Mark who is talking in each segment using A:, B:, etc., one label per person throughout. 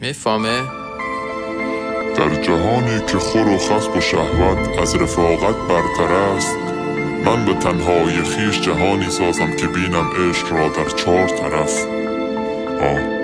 A: می‌فهمه؟
B: در جهانی که خور و خسب و شهوت از رفاقت برتر است من به تنهایی خیش جهانی سازم که بینم عشق را در چهار طرف آه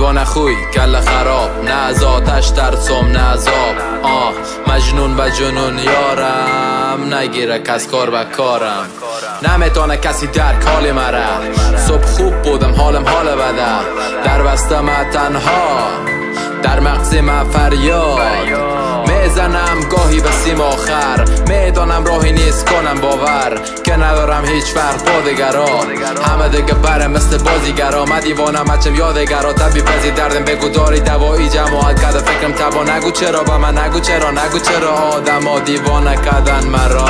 A: دیوانه خوی کل خراب. نه از آتش ترسم نه از آب. آه مجنون و جنون یارم. نگیره کس کار و کارم. نمی‌تونه کسی درک حال مرا. صبح خوب بودم حالم حال بده. می‌زنم گاهی به سیم آخر. می‌دانم راهی نیست کنم باور. که ندارم هیچ فرق با دگرا همه دیگه بره مثل بازیگرا. من دیوانم هچم یادگرا. طبیب پزی دردم بگو داری دوایی جماعت. کرده فکرم تبا نگو چرا با من نگو چرا نگو چرا. آدم ها دیوانه کدن مرا.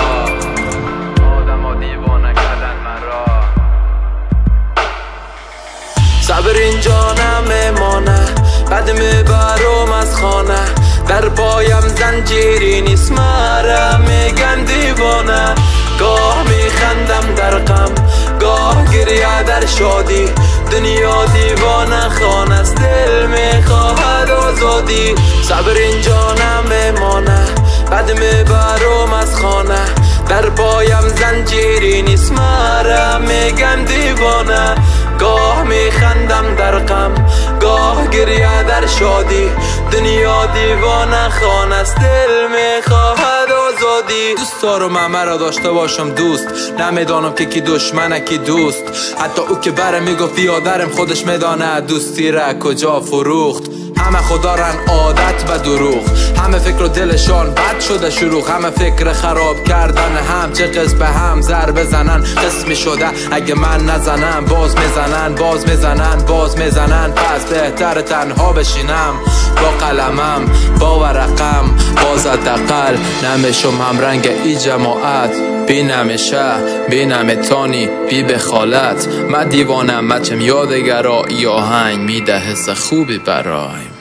A: صبر اینجا نمیمانه بعد می‌برم زنجیری نیست. مرا میگن دیوانه. گاه میخندم در غم. گاه گریه در شادی. دنیا دیوانه خانه است. دل می‌خواهد آزادی. صبر اینجا نمیمانه. بعد می‌برم از خانه. در پایم زنجیری نیست. مرا میگن دیوانه. گاه میخندم در غم. دیوانه خانه است دل می‌خواهد آزادی. دوست دارم همه را داشته باشم دوست. نمی‌دانم که کی دشمنه کی دوست. حتی او که بره می‌گفت یادرم خودش میدانه دوستی را کجا فروخت. همه خدا رن عادت و دروغ. همه فکر و دلشان بد شده شروع. همه فکر خراب کردن هم. چه قصد به هم زر بزنن. قسمی شده. اگه من نزنم باز می‌زنن باز می‌زنن باز می‌زنن. پس بهتر تنها بشینم. با قلمم با ورقم باز حداقل نمیشم هم رنگ ای جماعت. بی نمیشه بی نمیتانی بی بخالت. من دیوانم مچم یادگرا ای آهنگ میده حس خوبی برایم